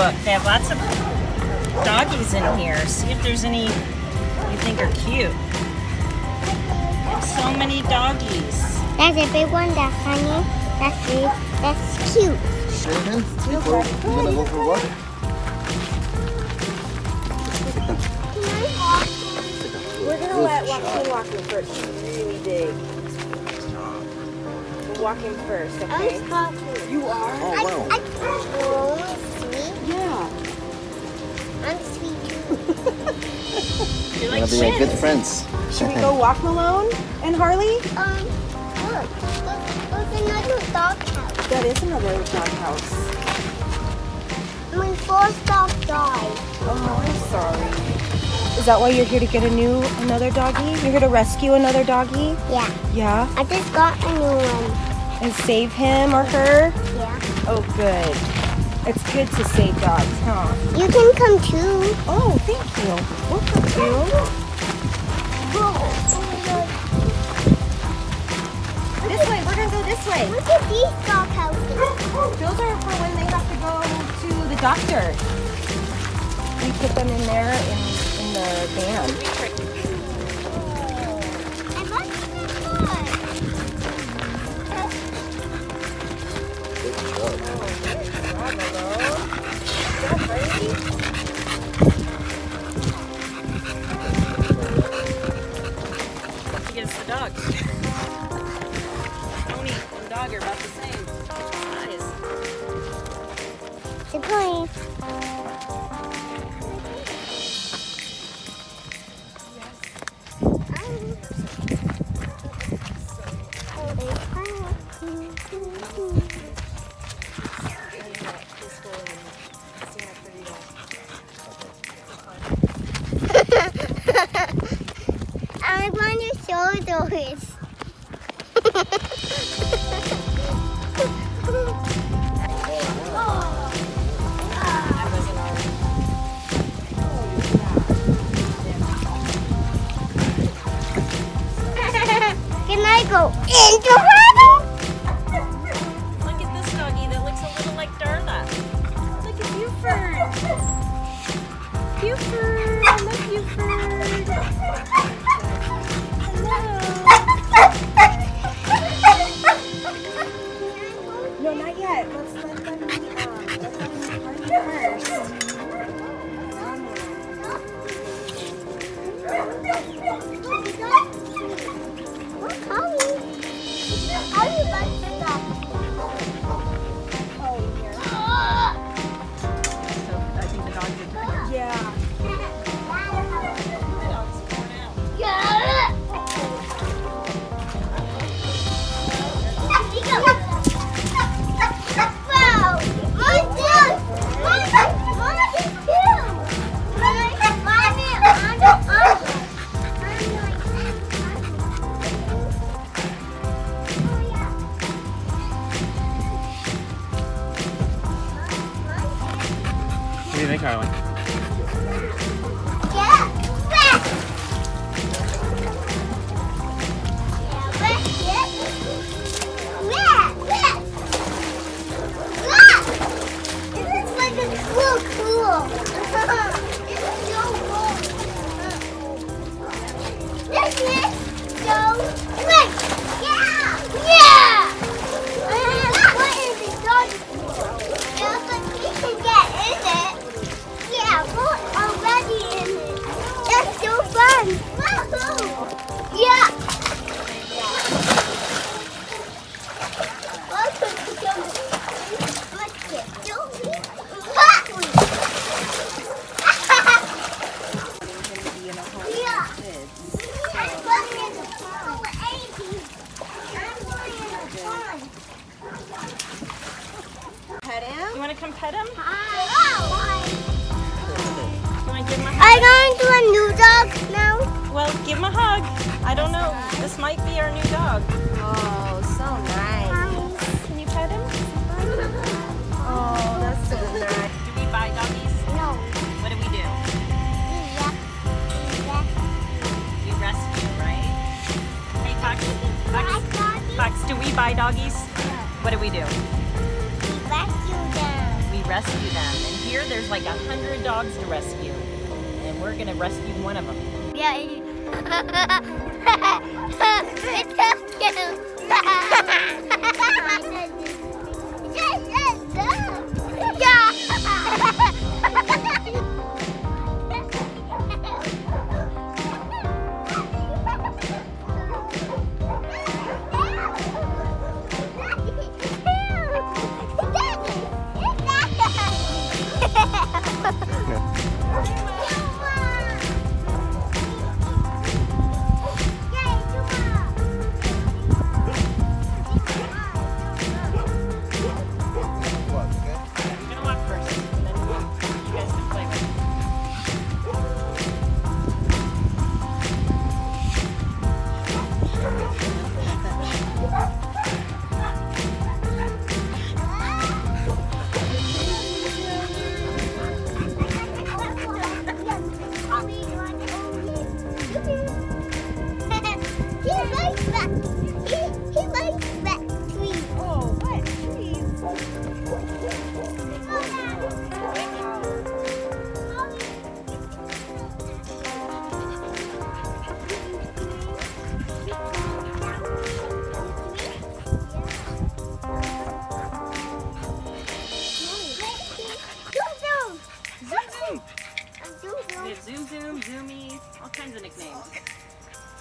book. They have lots of doggies in here. See if there's any you think are cute. So many doggies. That's a big one. That's funny. That's big. That's cute. Shannon, before you gonna go for a walk? We're gonna let Joaquin walk in first. He's really big. We'll walk in first, I'm okay? You are? Oh wow. I, sweet. Yeah. I'm sweet. You're We're like gonna be like good friends. Should we go walk Malone and Harley? Um, look. Look, look another dog house. That is another dog house. My first dog died. Oh, I'm sorry. Is that why you're here to get a new, another doggy? You're here to rescue another doggy? Yeah. Yeah. I just got a new one. And save him or her? Yeah. Oh, good. It's good to save dogs, huh? You can come too. Oh, thank you. We'll come too. This way. We're gonna go this way. Look at these dog houses. Those are for when they have to go to the doctor. We put them in there in, in the van. He Can I go into him? Hi. Want to give him a hug? Are you going to a new dog now? Well, give him a hug. I don't know. This might be our new dog. Oh, Rescue them. We rescue them. And here, there's like a hundred dogs to rescue, and we're gonna rescue one of them. Yeah. it- it's